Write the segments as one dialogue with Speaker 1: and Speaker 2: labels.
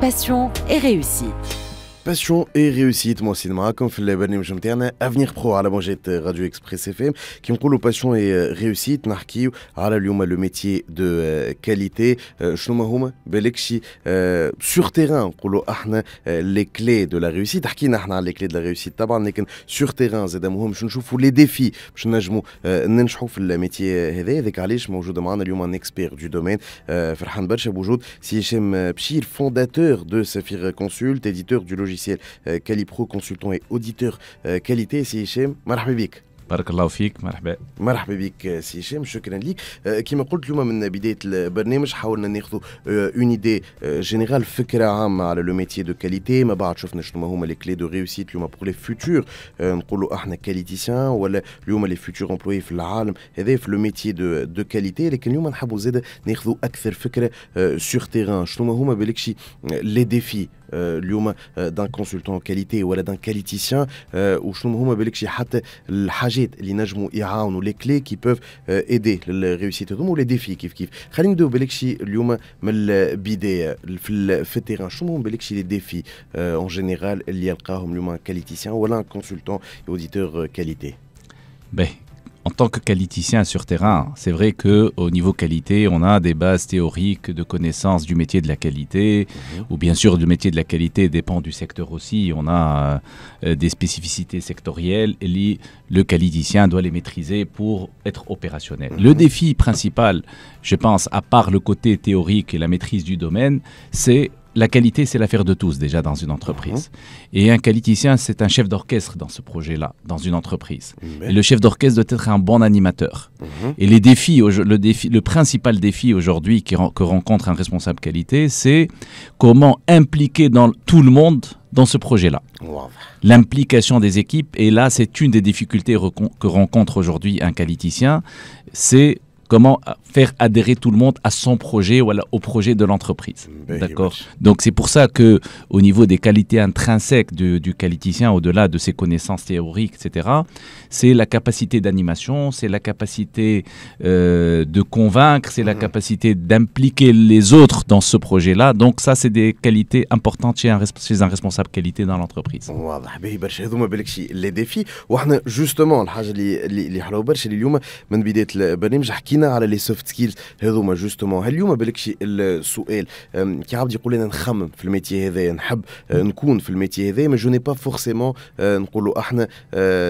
Speaker 1: Passion et réussite.
Speaker 2: باسيون اي ريوسيت موسين معاكم في البرنامج نتاعنا افنيغ برو على موجات راديو اكسبريس اف ام كي نقولوا باسيون اي ريوسيت نحكيو على اليوم لو ميتي دو كاليتي شنو هما بالكشي سور تيران نقولوا احنا لي كلي دو لا ريوسيت حكينا احنا على لي كلي دو لا ريوسيت طبعا لكن سور تيران زاد مهم باش نشوفوا لي ديفي باش نجموا ننجحوا في الميتي هذا هذاك علاش موجود معنا اليوم ان اكسبير دو دومين فرحان برشا بوجود سي هشام بشير فونداتور دو سفير كونسولت اديتور دو لوجيسيال logiciel Calipro, consultant et auditeur qualité. C'est Hichem. Marhaba
Speaker 3: بارك الله فيك مرحبا
Speaker 2: مرحبا بك سي هشام شكرا لك كما قلت اليوم من بدايه البرنامج حاولنا ناخذ اون ايدي جينيرال فكره عامه على لو ميتي دو كاليتي ما بعد شفنا شنو هما لي كلي دو ريوسيت اليوم بور لي فيتور نقولوا إحنا كاليتيسيان ولا اليوم لي فيتور امبلوي في العالم هذا في لو ميتي دو دو كاليتي لكن اليوم نحبوا زاد ناخذوا أكثر فكره سور تيران شنو هما بالكشي لي ديفي اليوم دان كونسلتون كاليتي ولا دان كاليتيسيان وشنو هما بالكشي حتى الحاجه الحاجات اللي نجموا يعاونوا لي كلي كي بوف ايدي للريوسيت هذوما ولي ديفي كيف كيف خلينا نبداو بالك شي اليوم من البدايه في, في التيران شنو هما بالك شي لي ديفي اون جينيرال اللي يلقاهم اليوم كاليتيسيان ولا كونسلتون اوديتور كاليتي
Speaker 3: باهي en tant que qualiticien sur terrain, c'est vrai que au niveau qualité, on a des bases théoriques de connaissance du métier de la qualité, mhm. ou bien sûr le métier de la qualité dépend du secteur aussi. On a euh, des spécificités sectorielles et le qualiticien doit les maîtriser pour être opérationnel. Le mhm. défi principal, je pense, à part le côté théorique et la maîtrise du domaine, c'est la qualité, c'est l'affaire de tous déjà dans une entreprise. Mhm. Et un qualiticien, c'est un chef d'orchestre dans ce projet-là, dans une entreprise. Et le chef d'orchestre doit être un bon animateur. Mhm. Et les défis, le, défi, le principal défi aujourd'hui que rencontre un responsable qualité, c'est comment impliquer dans tout le monde dans ce projet-là. L'implication des équipes, et là c'est une des difficultés que rencontre aujourd'hui un qualiticien, c'est comment faire adhérer tout le monde à son projet ou au projet de l'entreprise. Ben, D'accord Donc c'est pour ça que au niveau des qualités intrinsèques du, du qualiticien, au-delà de ses connaissances théoriques, etc., c'est la capacité d'animation, c'est la capacité euh, de convaincre, c'est la mhm. capacité d'impliquer les autres dans ce projet-là. Donc ça, c'est des qualités importantes chez un, chez un responsable qualité dans l'entreprise.
Speaker 2: les défis justement حكينا على لي سوفت سكيلز هذوما جوستومون هل اليوم بالك شي السؤال كي عبد يقول لنا نخمم في الميتي هذا نحب نكون في الميتي هذا ما جو ني با فورسيمون نقولوا احنا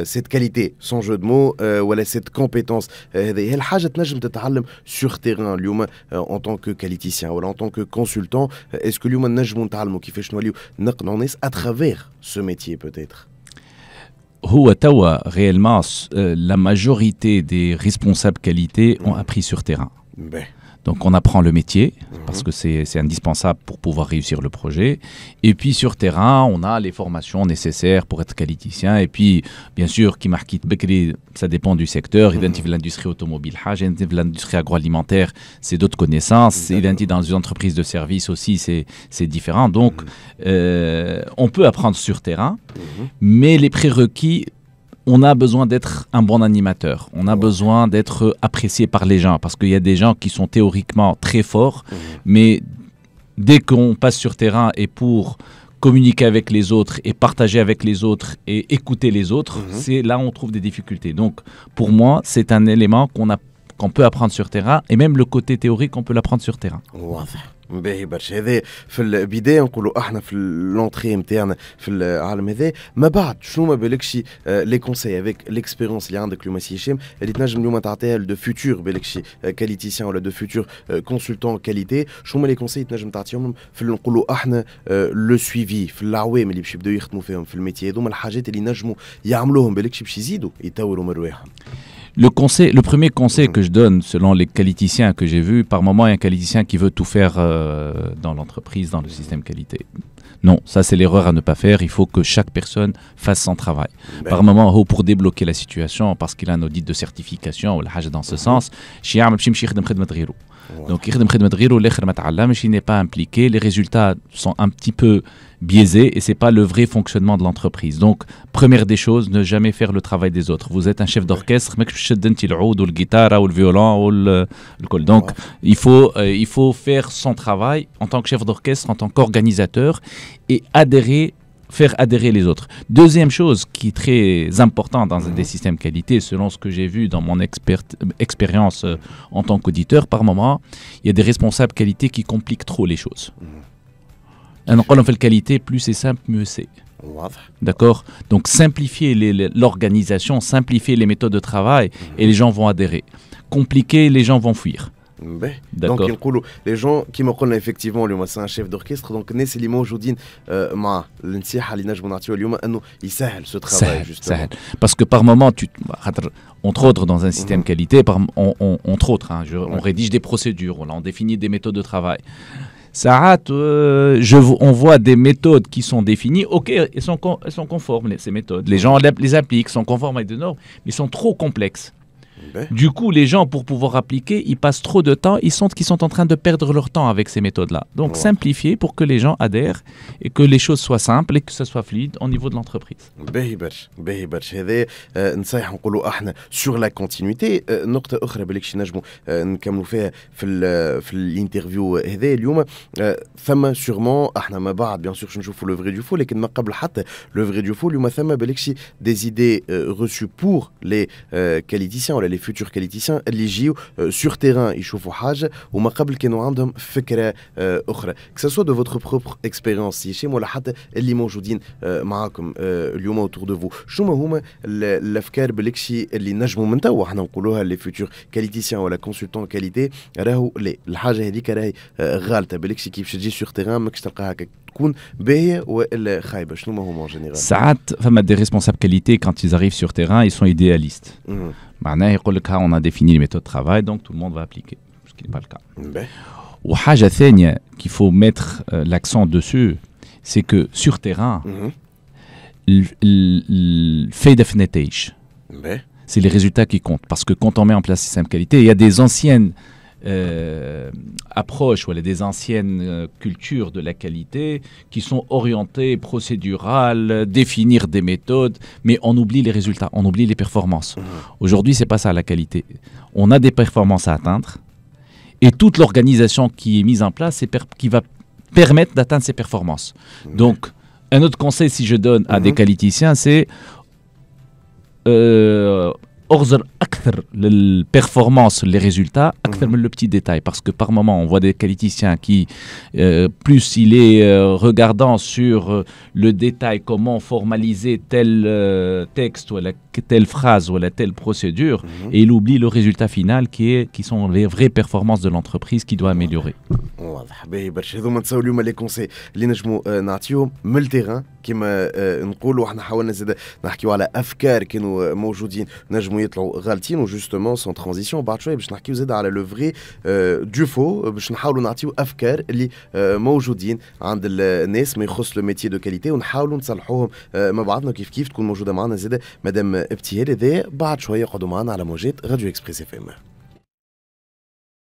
Speaker 2: سيت كاليتي سون جو دو مو ولا سيت كومبيتونس هذه الحاجه تنجم تتعلم سور تيران اليوم اون طون كو كاليتيسيان ولا اون طون كو كونسلتون اسكو اليوم نجموا نتعلموا كيفاش نوليو نقنعوا الناس اترافير سو ميتي بوتيتر
Speaker 3: Réellement, euh, la majorité des responsables qualité ont appris sur terrain. Donc on apprend le métier, parce que c'est indispensable pour pouvoir réussir le projet. Et puis sur terrain, on a les formations nécessaires pour être qualiticien. Et puis, bien sûr, qui marque ça dépend du secteur. Identifier l'industrie automobile, l'industrie agroalimentaire, c'est d'autres connaissances. Identifier dans une entreprise de service aussi, c'est différent. Donc, euh, on peut apprendre sur terrain, mais les prérequis on a besoin d'être un bon animateur. On a besoin d'être apprécié par les gens parce qu'il y a des gens qui sont théoriquement très forts, mhm. mais dès qu'on passe sur terrain et pour communiquer avec les autres et partager avec les autres et écouter les autres, mhm. c'est là où on trouve des difficultés. Donc, pour moi, c'est un élément qu'on a qu'on peut apprendre sur terrain et même le côté théorique, on peut l'apprendre sur terrain.
Speaker 2: باهي برشا هذا في البدايه نقولوا احنا في لونتري نتاعنا في العالم هذا ما بعد شنو ما بالكش لي كونساي افيك ليكسبيرونس اللي عندك اليوم سي هشام اللي تنجم اليوم تعطيها لدو فيتور بالكش كاليتيسيان ولا دو فيتور كونسلتون كاليتي شنو هما لي كونساي تنجم تعطيهم في نقولوا احنا لو سويفي في العوام اللي باش يبداو يخدموا فيهم في الميتي هذوما الحاجات اللي نجموا يعملوهم بالكش باش يزيدوا يطوروا من رواحهم
Speaker 3: le, conseil, le premier conseil que je donne, selon les qualiticiens que j'ai vus, par moment, il y a un qualiticien qui veut tout faire euh, dans l'entreprise, dans le système qualité. Non, ça c'est l'erreur à ne pas faire. Il faut que chaque personne fasse son travail. Ben. Par moment, oh, pour débloquer la situation, parce qu'il a un audit de certification ou la dans ce sens, donc il n'est pas impliqué, les résultats sont un petit peu biaisé et c'est pas le vrai fonctionnement de l'entreprise. Donc, première des choses, ne jamais faire le travail des autres. Vous êtes un chef d'orchestre, mais ou le guitare ou le violon ou le, Donc, il faut, euh, il faut faire son travail en tant que chef d'orchestre, en tant qu'organisateur et adhérer faire adhérer les autres. Deuxième chose qui est très importante dans des systèmes qualité, selon ce que j'ai vu dans mon expérience euh, en tant qu'auditeur, par moment, il y a des responsables qualité qui compliquent trop les choses. Un on fait qualité, plus c'est simple, mieux c'est. D'accord? Donc simplifier l'organisation, simplifier les méthodes de travail et les gens vont adhérer. Compliquer, les gens vont fuir.
Speaker 2: Ben, donc, les gens qui me connaissent effectivement, c'est un chef d'orchestre, donc nécessairement aujourd'hui, euh, ma il sahel ce travail. Justement.
Speaker 3: Parce que par moment, tu, entre autres dans un système mhm. qualité, on, on, entre autres, hein, on rédige des procédures, on, définit des méthodes de travail. Saat, euh, je, on voit des méthodes qui sont définies. Ok, elles sont, conformes, ces méthodes. Les gens les appliquent, sont conformes à des normes, mais sont trop complexes. Ben. Du coup, les gens, pour pouvoir appliquer, ils passent trop de temps, ils sentent qu'ils sont en train de perdre leur temps avec ces méthodes-là. Donc, simplifier pour que les gens adhèrent et que les choses soient simples et que ce soit fluide au niveau de l'entreprise.
Speaker 2: sur la continuité نقطة أخرى بالك شي نجمو نكملوا فيها في في الانترفيو هذا اليوم ثم سيغمون احنا ما بعد بيان سور نشوفوا لو فري دو فو لكن ما قبل حتى لو فري دو فو اليوم ثم بالك شي دي ايدي reçues pour les qualiticiens ولا les futurs qualiticiens اللي يجيو sur terrain يشوفوا حاجة وما قبل كانوا عندهم فكرة أخرى que ce soit de votre propre expérience يشيم ولا حتى اللي موجودين معاكم اليوم autour de vous شنو هما الأفكار بالكشي اللي نجموا من توا احنا نقولوها لي فيتور كاليتيسيان ولا كونسلتون كاليتي راهو لي الحاجة هذيك راهي غالطة بالكشي كيف تجي sur terrain ماكش تلقاها هكا تكون باهية ولا خايبة شنو هما en général
Speaker 3: ساعات فما des responsables qualité quand ils arrivent sur terrain ils sont idéalistes on a défini les méthodes de travail, donc tout le monde va appliquer, ce qui n'est pas le cas. Ou qu'il faut mettre euh, l'accent dessus, c'est que sur terrain, le fait c'est les résultats qui comptent. Parce que quand on met en place un système qualité, il euh, approches ou des anciennes euh, cultures de la qualité qui sont orientées procédurales, définir des méthodes, mais on oublie les résultats, on oublie les performances. Mmh. Aujourd'hui, c'est pas ça la qualité. On a des performances à atteindre et toute l'organisation qui est mise en place, qui va permettre d'atteindre ces performances. Mmh. Donc, un autre conseil, si je donne à des mmh. qualiticiens, c'est euh, orzer les performances les résultats akthar le petit détail. Parce que par moment on voit des qualiticiens qui euh, plus il est euh, regardant sur euh, le détail comment formaliser tel texte ou la telle phrase ou telle procédure mhm. et il oublie le résultat final qui est qui sont les vraies performances de l'entreprise qui doit améliorer
Speaker 2: واضح باهي برشا هذوما نتصور اليوم لي كونسي اللي نجموا نعطيهم من التيران كما نقولوا احنا حاولنا زاد نحكيو على افكار كانوا موجودين نجموا يطلعوا غالطين وجوستومون سون ترانزيسيون بعد شويه باش نحكيو زاد على لو فري دو فو باش نحاولوا نعطيو افكار اللي موجودين عند الناس ما يخص لو ميتي دو كاليتي ونحاولوا نصلحوهم مع بعضنا كيف كيف تكون موجوده معنا زاد مدام ابتهال هذا بعد شوية قعدوا معنا على موجات راديو إكسبريس إف إم.